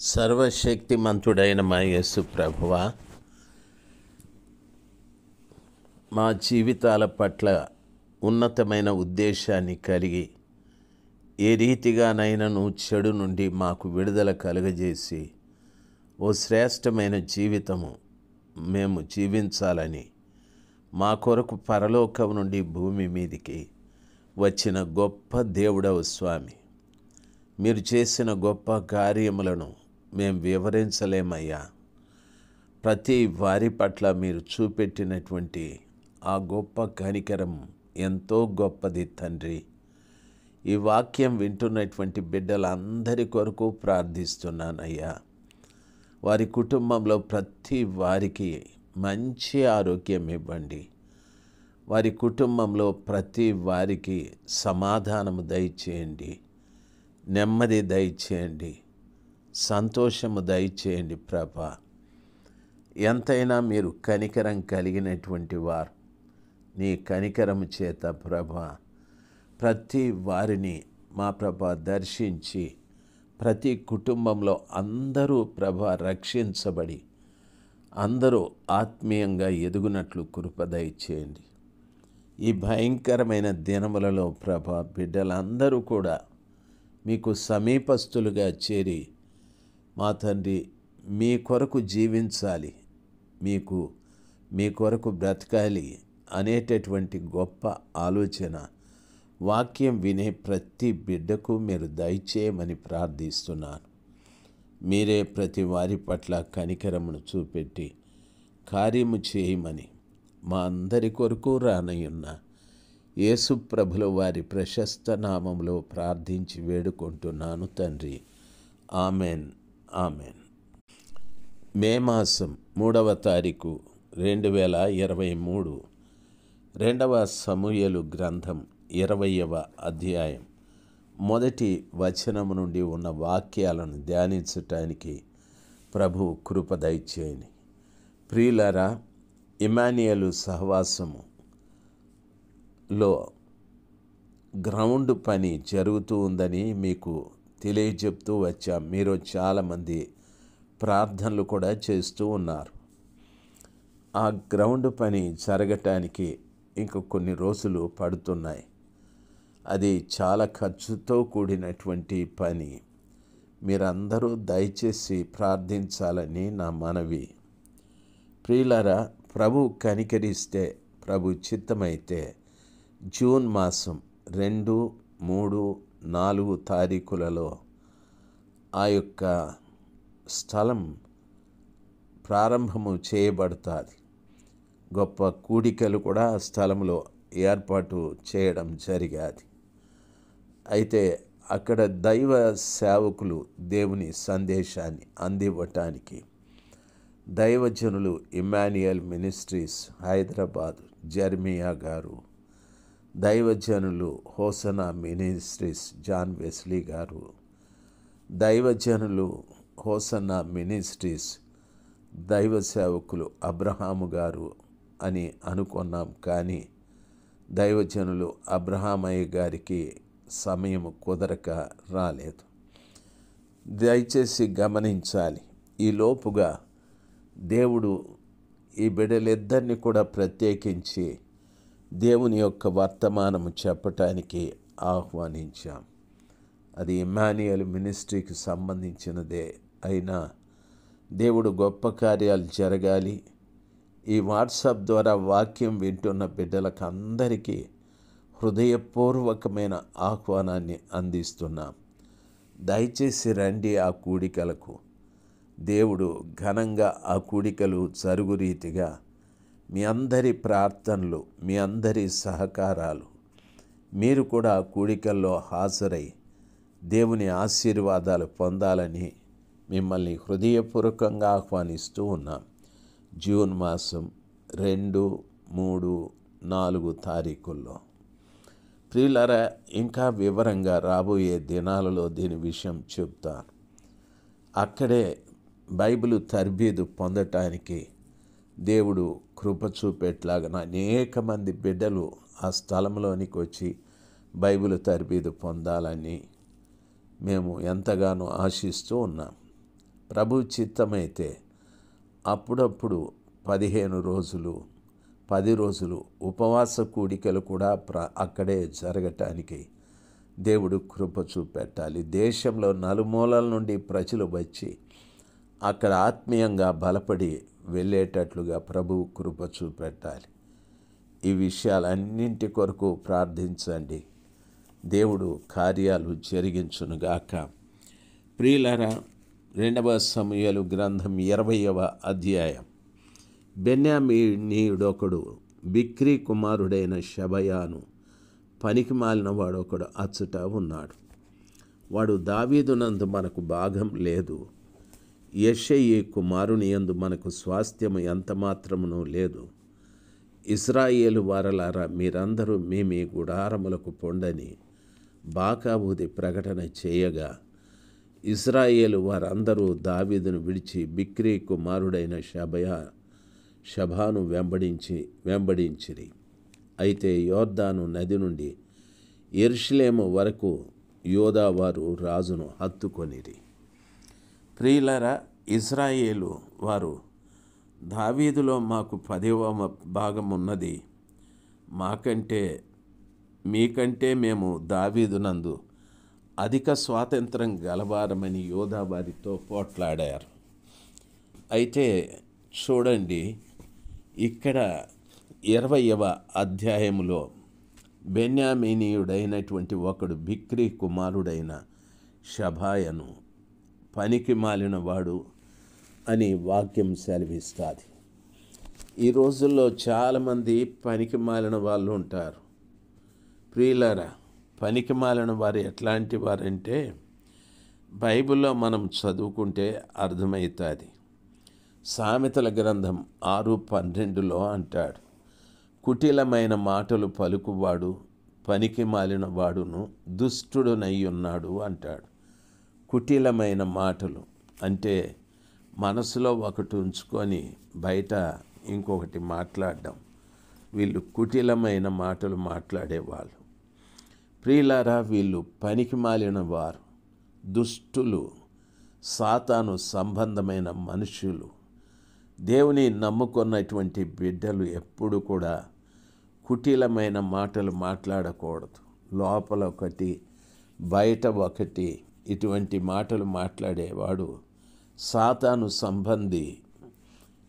సర్వశక్తిమంతుడైన మా యేసు ప్రభువ మా జీవితాల పట్ల ఉన్నతమైన ఉద్దేశాన్ని కలిగి ఏ రీతిగానైనాను చెడు నుండి మాకు విడుదల కలుగజేసి ఓ శ్రేష్టమైన జీవితము మేము జీవించాలని మా కొరకు పరలోకం నుండి భూమి మీదికి వచ్చిన గొప్ప దేవుడవు స్వామి. మీరు చేసిన గొప్ప కార్యములను మేము వివరించలేమయ్యా. ప్రతి వారి పట్ల మీరు చూపెట్టినటువంటి ఆ గొప్ప కనికరం ఎంతో గొప్పది తండ్రి. ఈ వాక్యం వింటున్నటువంటి బిడ్డలందరి కొరకు ప్రార్థిస్తున్నానయ్యా. వారి కుటుంబంలో ప్రతి వారికి మంచి ఆరోగ్యం ఇవ్వండి. వారి కుటుంబంలో ప్రతి వారికి సమాధానము దయచేయండి. నెమ్మది దయచేయండి. సంతోషము దయచేయండి ప్రభ. ఎంతైనా మీరు కనికరం కలిగినటువంటి వారు. నీ కనికరము చేత ప్రభ ప్రతి వారిని మా ప్రభ దర్శించి ప్రతి కుటుంబంలో అందరూ ప్రభ రక్షించబడి అందరూ ఆత్మీయంగా ఎదుగునట్లు కృప ఈ భయంకరమైన దినములలో ప్రభ బిడ్డలందరూ కూడా మీకు సమీపస్తులుగా చేరి మా తండ్రి మీ కొరకు జీవించాలి. మీకు మీ కొరకు బ్రతకాలి అనేటటువంటి గొప్ప ఆలోచన వాక్యం వినే ప్రతి బిడ్డకు మీరు దయచేయమని ప్రార్థిస్తున్నాను. మీరే ప్రతి వారి పట్ల కనికరమును చూపెట్టి కార్యము చేయమని మా అందరి కొరకు రానయ్యున్న యేసు ప్రభుల వారి ప్రశస్త నామంలో ప్రార్థించి వేడుకుంటున్నాను తండ్రి. ఆమెన్. ఆమెన్. మే మాసం మూడవ తారీఖు రెండు వేల ఇరవై మూడు. రెండవ సమూయలు గ్రంథం ఇరవయవ అధ్యాయం. మొదటి వచనము నుండి ఉన్న వాక్యాలను ధ్యానించటానికి ప్రభు కృప దయచేయని. ప్రియులరా ఇమానియలు సహవాసము లో గ్రౌండ్ పని జరుగుతూ ఉందని మీకు తెలియజెప్తూ వచ్చాం. మీరు చాలామంది ప్రార్థనలు కూడా చేస్తూ ఉన్నారు. ఆ గ్రౌండ్ పని జరగటానికి ఇంక కొన్ని రోజులు పడుతున్నాయి. అది చాలా ఖర్చుతో కూడినటువంటి పని. మీరందరూ దయచేసి ప్రార్థించాలని నా మనవి. ప్రియులరా ప్రభు కనికరిస్తే ప్రభు చిత్తమైతే జూన్ మాసం రెండు మూడు నాలుగు తారీఖులలో ఆ యొక్క స్థలం ప్రారంభము చేయబడుతుంది. గొప్ప కూడికలు కూడా ఆ స్థలంలో ఏర్పాటు చేయడం జరిగాది. అయితే అక్కడ దైవ సేవకులు దేవుని సందేశాన్ని అందివ్వటానికి దైవజనులు ఇమాన్యుయల్ మినిస్ట్రీస్ హైదరాబాద్ జర్మియా గారు దైవజనులు హోసనా మినిస్ట్రీస్ జాన్ వెస్లీ గారు. దైవజనులు హోసనా మినిస్ట్రీస్ దైవ సేవకులు అబ్రహాము గారు అని అనుకున్నాం కానీ దైవజనులు అబ్రహామయ్య గారికి సమయం కుదరక రాలేదు. దయచేసి గమనించాలి. ఈ లోపుగా దేవుడు ఈ బిడ్డలిద్దరిని కూడా ప్రత్యేకించి దేవుని యొక్క వర్తమానము చెప్పటానికి ఆహ్వానించాం. అది ఇమానియల్ మినిస్ట్రీకి సంబంధించినదే అయినా దేవుడు గొప్ప కార్యాలు జరగాలి. ఈ వాట్సాప్ ద్వారా వాక్యం వింటున్న బిడ్డలకు అందరికీ హృదయపూర్వకమైన ఆహ్వానాన్ని అందిస్తున్నాం. దయచేసి రండి ఆ కూడికలకు. దేవుడు ఘనంగా ఆ కూడికలు జరుగు రీతిగా మీ అందరి ప్రార్థనలు మీ అందరి సహకారాలు. మీరు కూడా కూడికల్లో హాజరై దేవుని ఆశీర్వాదాలు పొందాలని మిమ్మల్ని హృదయపూర్వకంగా ఆహ్వానిస్తూ ఉన్నాం. జూన్ మాసం రెండు మూడు నాలుగు తారీఖుల్లో. ప్రియులరా ఇంకా వివరంగా రాబోయే దినాలలో దీని విషయం చెప్తాను. అక్కడే బైబిల్ తర్బీదు పొందటానికి దేవుడు కృప చూపేట్లాగా అనేక మంది బిడ్డలు ఆ స్థలంలోనికి వచ్చి బైబిల్ తరబీదు పొందాలని మేము ఎంతగానో ఆశిస్తూ ఉన్నాం. ప్రభు చిత్తమైతే అప్పుడప్పుడు పదిహేను రోజులు పది రోజులు ఉపవాస కూడికలు కూడా ప్ర అక్కడే జరగటానికి దేవుడు కృప చూపెట్టాలి. దేశంలో నలుమూలల నుండి ప్రజలు వచ్చి అక్కడ ఆత్మీయంగా బలపడి వెళ్ళేటట్లుగా ప్రభువు కృప చూపెట్టాలి. ఈ విషయాలన్నింటి కొరకు ప్రార్థించండి. దేవుడు కార్యాలు జరిగించునుగాక. ప్రియులరా రెండవ సమయాలు గ్రంథం ఇరవయవ అధ్యాయం. బెన్యామీనీయుడొకడు బిక్రీ కుమారుడైన శబయాను పనికి మాలిన వాడొకడు అచ్చుట ఉన్నాడు. వాడు దావీదునందు మనకు భాగం లేదు. యషయి కుమారుని యందు మనకు స్వాస్థ్యము ఎంత మాత్రమునూ లేదు. ఇస్రాయేలు వారలారా మీరందరూ మీ మీ గుడారములకు పొండని బాకాబూది ప్రకటన చేయగా ఇస్రాయేలు వారందరూ దావీదును విడిచి బిక్రీ కుమారుడైన షబయా షభాను వెంబడించి వెంబడించిరి. అయితే యోర్దాను నది నుండి ఎర్షిలేము వరకు యోధావారు రాజును హత్తుకొనిరి. ప్రియులరా ఇజ్రాయేలు వారు దావీదులో మాకు పదివ భాగం ఉన్నది మాకంటే మీకంటే మేము దావీదునందు అధిక స్వాతంత్రం గలవారమని యోధావారితో పోట్లాడారు. అయితే చూడండి ఇక్కడ ఇరవయవ అధ్యాయములో బెన్యామీనీయుడైనటువంటి ఒకడు బిక్రీ కుమారుడైన షభాయను పనికి మాలిన వాడు అని వాక్యం సెలవిస్తుంది. ఈ రోజుల్లో చాలామంది పనికి మాలిన వాళ్ళు ఉంటారు. ప్రియులరా పనికి మాలిన వారు ఎట్లాంటి వారంటే బైబిల్లో మనం చదువుకుంటే అర్థమవుతుంది. సామెతల గ్రంథం ఆరు పన్నెండులో అంటాడు కుటిలమైన మాటలు పలుకువాడు పనికి మాలిన వాడును దుష్టుడునై ఉన్నాడు అంటాడు. కుటిలమైన మాటలు. అంటే మనసులో ఒకటి ఉంచుకొని బయట ఇంకొకటి మాట్లాడడం. వీళ్ళు కుటిలమైన మాటలు మాట్లాడేవాళ్ళు. ప్రియులారా వీళ్ళు పనికి మాలిన వారు దుష్టులు సాతాను సంబంధమైన మనుషులు. దేవుని నమ్ముకున్నటువంటి బిడ్డలు ఎప్పుడు కూడా కుటిలమైన మాటలు మాట్లాడకూడదు. లోపల ఒకటి బయట ఒకటి ఇటువంటి మాటలు మాట్లాడేవాడు సాతాను సంబంధి.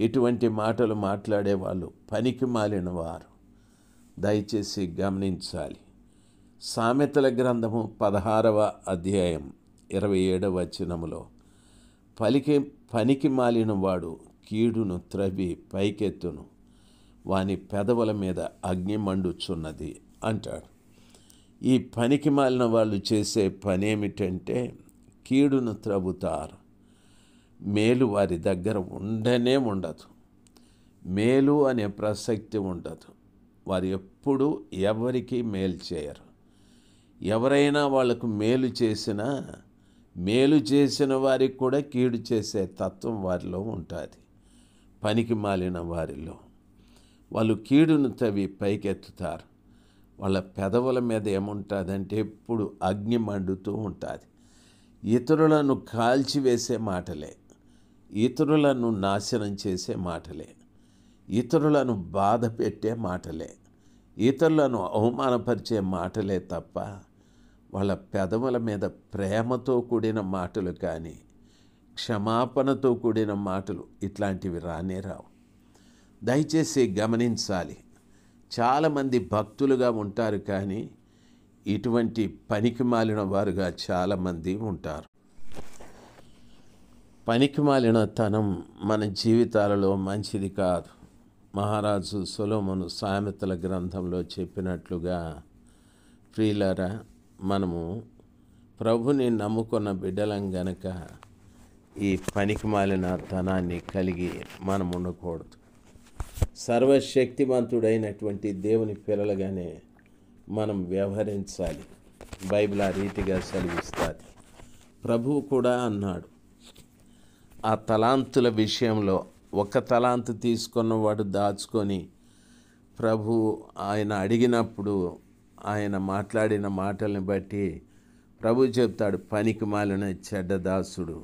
ఇటువంటి మాటలు మాట్లాడేవాళ్ళు పనికి మాలిన వారు దయచేసి గమనించాలి. సామెతల గ్రంథము పదహారవ అధ్యాయం ఇరవై ఏడవ వచనములో పలికి పనికి మాలిన వాడు కీడును త్రవి పైకెత్తును. వాని పెదవుల మీద అగ్ని మండుచున్నది అంటాడు. ఈ పనికి మాలిన వాళ్ళు చేసే పని ఏమిటంటే కీడును త్రవ్వుతారు. మేలు వారి దగ్గర ఉండనే ఉండదు. మేలు అనే ప్రసక్తి ఉండదు. వారు ఎప్పుడూ ఎవరికి మేలు చేయరు. ఎవరైనా వాళ్ళకు మేలు చేసినా మేలు చేసిన వారికి కూడా కీడు చేసే తత్వం వారిలో ఉంటుంది. పనికి మాలిన వారిలో వాళ్ళు కీడును తవి పైకెత్తుతారు. వాళ్ళ పెదవుల మీద ఏముంటుందంటే ఎప్పుడు అగ్ని మండుతూ ఉంటుంది. ఇతరులను కాల్చివేసే మాటలే. ఇతరులను నాశనం చేసే మాటలే. ఇతరులను బాధ పెట్టే మాటలే. ఇతరులను అవమానపరిచే మాటలే తప్ప వాళ్ళ పెదవుల మీద ప్రేమతో కూడిన మాటలు కానీ క్షమాపణతో కూడిన మాటలు ఇట్లాంటివి రానే రావు. దయచేసి గమనించాలి. చాలామంది భక్తులుగా ఉంటారు కానీ ఇటువంటి పనికి మాలిన వారుగా చాలామంది ఉంటారు. పనికి మాలిన తనం మన జీవితాలలో మంచిది కాదు. మహారాజు సొలోమను సామెతల గ్రంథంలో చెప్పినట్లుగా ప్రియులరా మనము ప్రభుని నమ్ముకున్న బిడ్డలం గనక ఈ పనికి మాలిన తనాన్ని కలిగి మనం ఉండకూడదు సర్వశక్తిమంతుడైనటువంటి దేవుని పిల్లలుగానే మనం వ్యవహరించాలి. బైబిల్ ఆ రీతిగా సెలవిస్తుంది. ప్రభువు కూడా అన్నాడు ఆ తలాంతుల విషయంలో ఒక తలాంతు తీసుకున్నవాడు దాచుకొని ప్రభు ఆయన అడిగినప్పుడు ఆయన మాట్లాడిన మాటల్ని బట్టి ప్రభు చెప్తాడు పనికి మాలిన చెడ్డ దాసుడు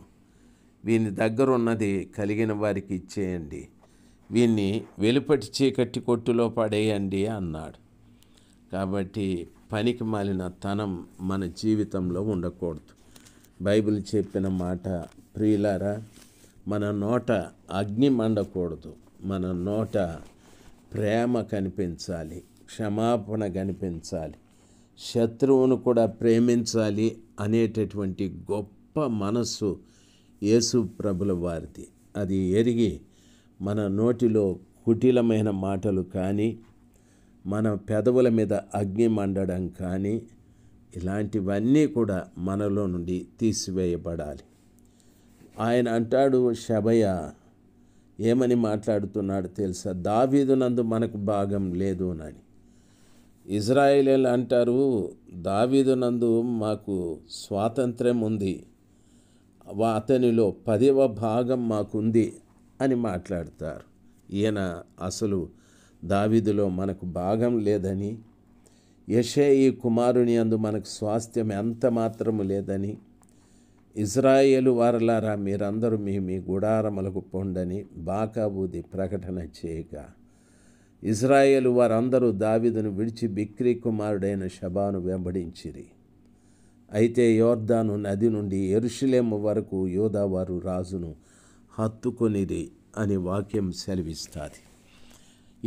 వీని దగ్గర ఉన్నది కలిగిన వారికి ఇచ్చేయండి. వీన్ని వెలుపటి చీకటి కొట్టులో పడేయండి అన్నాడు. కాబట్టి పనికి మాలిన తనం మన జీవితంలో ఉండకూడదు. బైబిల్ చెప్పిన మాట ప్రియులారా మన నోట అగ్ని మండకూడదు. మన నోట ప్రేమ కనిపించాలి క్షమాపణ కనిపించాలి శత్రువును కూడా ప్రేమించాలి అనేటటువంటి గొప్ప మనస్సు యేసు ప్రభుల వారిది. అది ఎరిగి మన నోటిలో కుటిలమైన మాటలు కానీ మన పెదవుల మీద అగ్ని మండడం కానీ ఇలాంటివన్నీ కూడా మనలో నుండి తీసివేయబడాలి. ఆయన అంటాడు శబయ ఏమని మాట్లాడుతున్నాడు తెలుసా? దావీదునందు మనకు భాగం లేదు అని. ఇజ్రాయేలీలు అంటారు దావీదునందు మాకు స్వాతంత్ర్యం ఉంది. అతనిలో పదవ భాగం మాకుంది. అని మాట్లాడతారు. ఈయన అసలు దావీదులో మనకు భాగం లేదని యషేయి కుమారుని అందు మనకు స్వాస్థ్యం ఎంత మాత్రము లేదని ఇజ్రాయేలు వారలారా మీరందరూ మీ మీ గుడారములకు పొండని బాకాబూది ప్రకటన చేయగా ఇజ్రాయేలు వారందరూ దావీదును విడిచి బిక్రీ కుమారుడైన షబాను వెంబడించిరి. అయితే యోర్దాను నది నుండి ఎరుషులేము వరకు యోధావారు రాజును హత్తుకొనిది అని వాక్యం సెలవిస్తుంది.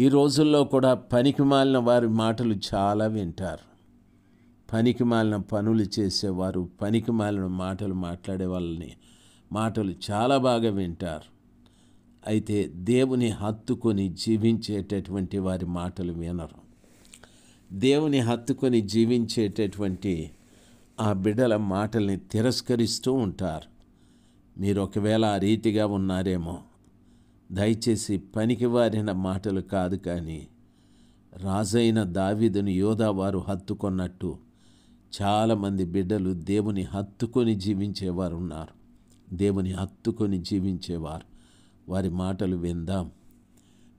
ఈ రోజుల్లో కూడా పనికి మాలిన వారి మాటలు చాలా వింటారు. పనికి మాలిన పనులు చేసేవారు పనికి మాలిన మాటలు మాట్లాడే వాళ్ళని మాటలు చాలా బాగా వింటారు. అయితే దేవుని హత్తుకొని జీవించేటటువంటి వారి మాటలు వినరు. దేవుని హత్తుకొని జీవించేటటువంటి ఆ బిడ్డల మాటల్ని తిరస్కరిస్తూ ఉంటారు. మీరు ఒకవేళ ఆ రీతిగా ఉన్నారేమో దయచేసి పనికివారిన మాటలు కాదు కానీ రాజైన దావీదును యోధావారు హత్తుకొన్నట్టు చాలామంది బిడ్డలు దేవుని హత్తుకొని జీవించేవారు ఉన్నారు దేవుని హత్తుకొని జీవించేవారు. వారి మాటలు విందాం.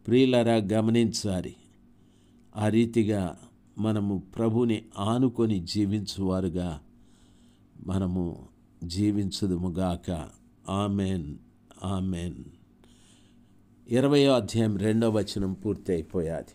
ప్రియులరా గమనించాలి. ఆ రీతిగా మనము ప్రభుని ఆనుకొని జీవించువారుగా మనము జీవించదుముగాక ఆమెన్ ఆమెన్. ఇరవయో అధ్యాయం రెండో వచనం పూర్తి అయిపోయాది